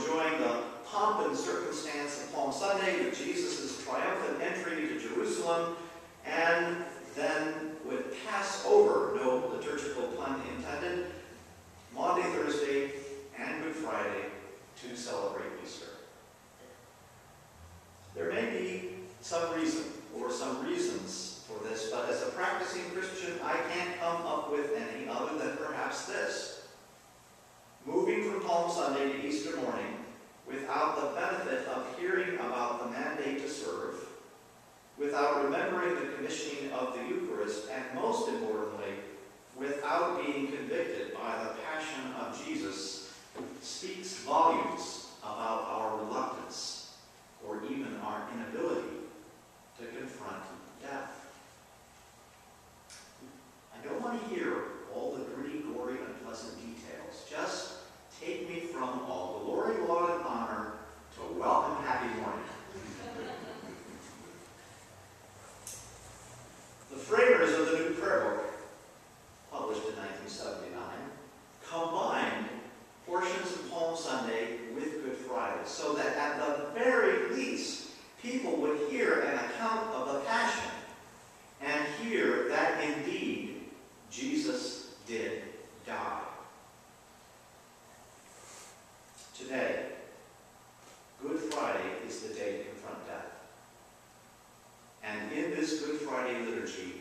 enjoying the pomp and circumstance of Palm Sunday with Jesus' triumphant entry to Jerusalem, and then would pass over, no liturgical pun intended, Maundy Thursday and Good Friday to celebrate Easter. There may be some reason or some reasons for this, but as a practicing Christian, I can't come up with any other than perhaps this. Moving from Palm Sunday to Easter morning without the benefit of hearing about the mandate to serve, without remembering the commissioning of the Eucharist, and most importantly, without being convicted by the passion of Jesus, speaks volumes about our reluctance or even our inability to confront death. I don't want to hear all the gritty, gory, unpleasant details. Just take me from all glory, laud, and honor to welcome happy morning. the framers of the new prayer book, published in 1979, combined portions of Palm Sunday with Good Friday so that at the very least people would hear an account of the Passion and hear that indeed Jesus did die. Today, Good Friday is the day to confront death. And in this Good Friday liturgy,